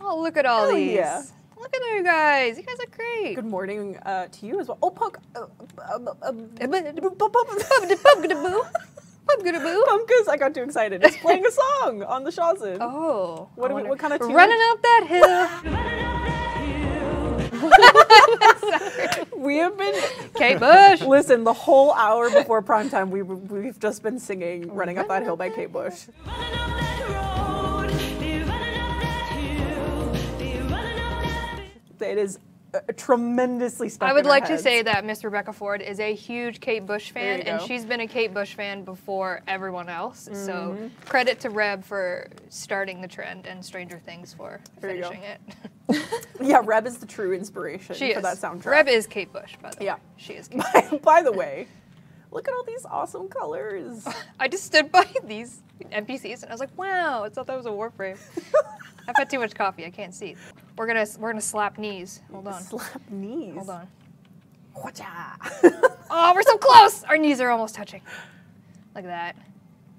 Oh, look at all Hell these. yeah. Look at you guys. You guys are great. Good morning uh, to you as well. Oh, Punk. Uh, um, um, Pub-gada-boo. Pub-gada-boo. Pumpkins, I got too excited. It's playing a song on the Shawzin. Oh. What I do we- wonder- what kind of tune? Running up that hill. We have been Kate Bush. listen the whole hour before prime time. We we've just been singing "Running Up That Hill" by Kate Bush. It is tremendously stuck I would like to say that Miss Rebecca Ford is a huge Kate Bush fan, and she's been a Kate Bush fan before everyone else. So Mm-hmm. credit to Reb for starting the trend, and Stranger Things for There finishing it. Yeah, Reb is the true inspiration she for is. that soundtrack. Reb is Kate Bush, by the way. Yeah. way. She is. Kate. by, by the way, look at all these awesome colors. I just stood by these NPCs and I was like, wow, I thought that was a warframe. I've had too much coffee. I can't see. We're gonna we're gonna slap knees. Hold on. Slap knees. Hold on. Oh, we're so close. Our knees are almost touching. Look at that.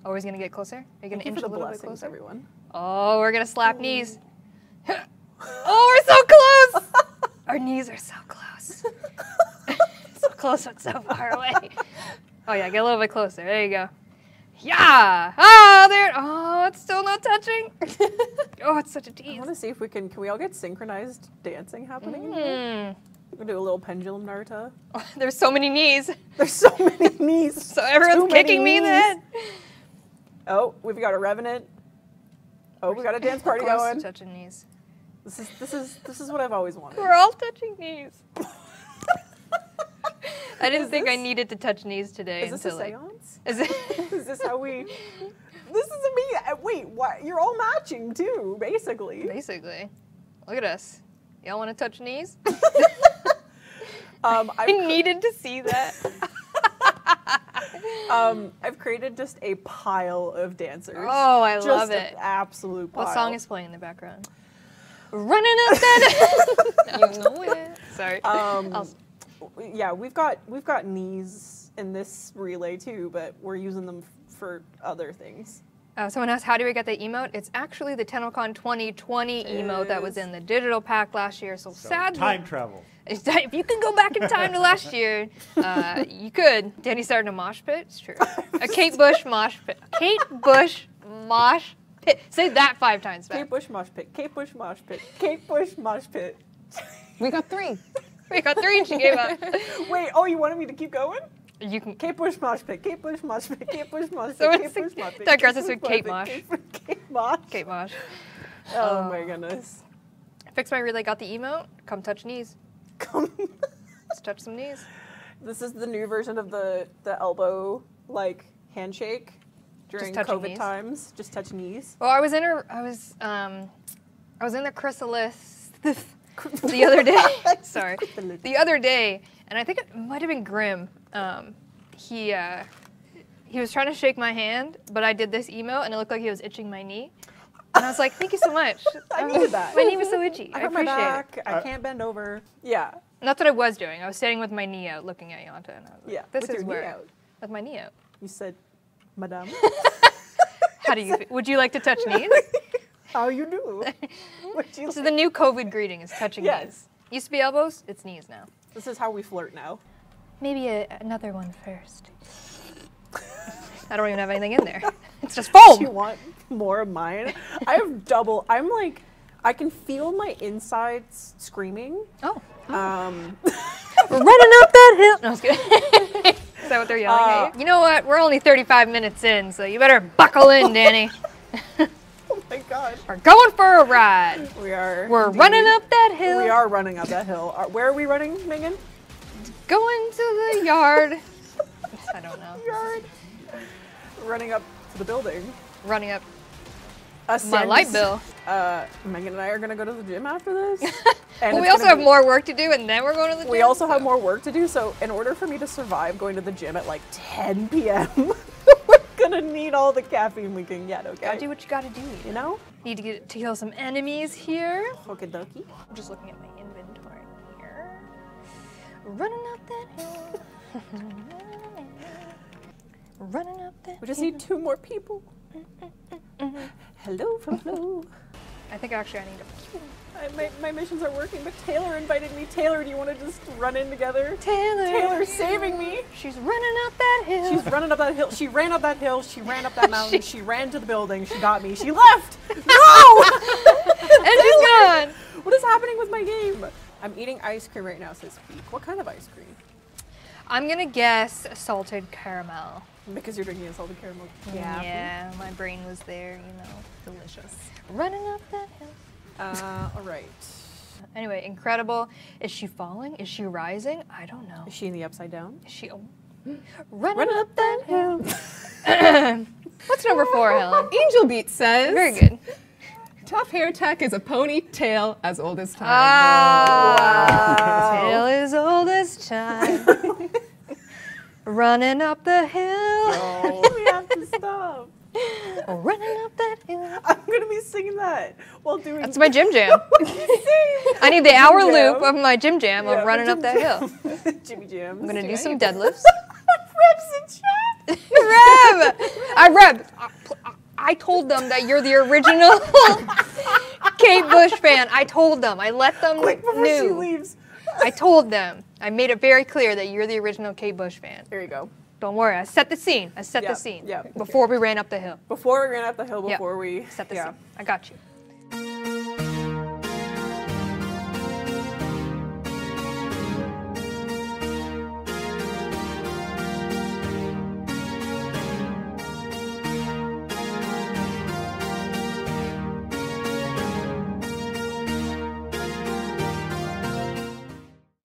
Oh, gonna get closer. Are you gonna Thank inch for a little bit closer? everyone. Oh, we're gonna slap knees. oh, we're so close. Our knees are so close. so close but so far away. Oh yeah, get a little bit closer. There you go. Yeah. Oh, there. Oh, it's still not touching. oh, it's such a tease. I want to see if we can. Can we all get synchronized dancing happening? Mm. Gonna do a little pendulum Naruto. Oh, there's so many knees. There's so many knees. So everyone's Too kicking me in the head. Oh, we've got a revenant. Oh, we got a dance party to going. touching knees. This is this is this is what I've always wanted. We're all touching knees. I didn't Is think I needed to touch knees today Is this a until like, is it? Is this how we? This is a me. Wait, what? You're all matching too, basically. Basically, look at us. Y'all want to touch knees? Um, I needed to see that. um, I've created just a pile of dancers. Oh, I just love it. absolute pile. What song is playing in the background? Running up that. you know it. Sorry. Um, yeah, we've got we've got knees in this relay too, but we're using them for other things. Uh, someone asked, how do we get the emote? It's actually the TennoCon 2020 emote that was in the digital pack last year. So, So sadly, time travel. If if you can go back in time to last year, uh, you could. Danny started a mosh pit. It's true. A Kate Bush mosh pit. Kate Bush mosh pit. Say that five times Kate. Bush mosh pit. Kate Bush mosh pit. Kate Bush mosh pit. We got three. We got three and she gave up. Wait, oh, you wanted me to keep going? You can. Kate Bush mosh pit. Kate Bush mosh pit. Kate Bush mosh pit. Someone Kate Bush mosh pit. Russell Bush Kate mosh. Kate- mosh. Kate mosh. Oh Uh, my goodness. Fix my relay got the emote. Come touch knees. Come. Let's touch some knees. this is the new version of the the elbow like handshake during COVID knees? times. Just touch knees. Well, I was in a, I was, um, I was in the Chrysalith the other day. Sorry, the other day, and I think it might have been Grim. Um, he, uh, he was trying to shake my hand, but I did this emo, and it looked like he was itching my knee. And I was like, "Thank you so much." I needed that. My knee was so itchy. I I, hurt my appreciate back. it. I Uh, can't bend over. Yeah. And that's what I was doing. I was standing with my knee out, looking at Yonta, and I was like, Yeah. "This with is your knee where." out. With my knee out. You said, Madame, How do you? Would you like to touch knees? how you do? What you this is the new COVID greeting: is touching Yes. knees. Used to be elbows. It's knees now. This is how we flirt now. Maybe a, another one first. I don't even have anything in there. It's just foam. Do you want more of mine? I have double. I'm like, I can feel my insides screaming. Oh, Um, we're running up that hill. No, I was kidding. Is that what they're yelling Uh, at you? You know what? We're only 35 minutes in, so you better buckle in, Danny. oh my god. We're going for a ride. We are. We're indeed- running up that hill. We are running up that hill. Are, where are we running, Megan? Going to the yard. I don't know. Yard. Running up to the building. Running up A my light bill. Uh, Megan and I are gonna go to the gym after this. And Well, we also have be- more work to do, and then we're going to the gym. We also have more work to do, so in order for me to survive going to the gym at like 10 p.m., we're gonna need all the caffeine we can get, okay? Gotta do what you gotta do. you know? Need to get to kill some enemies here. Okie dokie. I'm just looking at my inventory here. Running up that hill. Running up that We just hill. need two more people. Hello from Flo. I think actually I need to. I, my, my missions are working, but Taylor invited me. Taylor, do you want to just run in together? Taylor. Taylor's saving me. She's running up that hill. She's running up that hill. She ran up that hill. She ran up that mountain. she ran to the building. She got me. She left. No! and she's gone. what is happening with my game? I'm eating ice cream right now, says Peak. What kind of ice cream? I'm gonna guess salted caramel. Because you're drinking a salted caramel. Yeah, my brain was there, you know. Delicious. Running up that hill. Uh, all right. Anyway, incredible. Is she falling? Is she rising? I don't know. Is she in the upside down? Is she oh, running Run up that hill? What's number four, Helen? Angel Beat says Very good. Tough hair tech is a ponytail as old as time. Ah, tale as old as time. running up the hill. Oh, we have to stop. Oh, running up that hill. I'm gonna be singing that while doing. That's my gym jam. What do you sing? I need the hour jam. loop of my gym jam Yeah, of running the up that hill. Jimmy Jam. I'm gonna do do some it. deadlifts. Reps in chat. Reb! I Reb. I- I told them that you're the original Kate Bush fan. I told them. I let them Quick before she know. leaves. I told them. I made it very clear that you're the original Kate Bush fan. There you go. Don't worry. I set the scene. I set Yeah, the scene yeah. before we ran up the hill. Before we ran up the hill, Yep. before we Set the yeah. scene. I got you.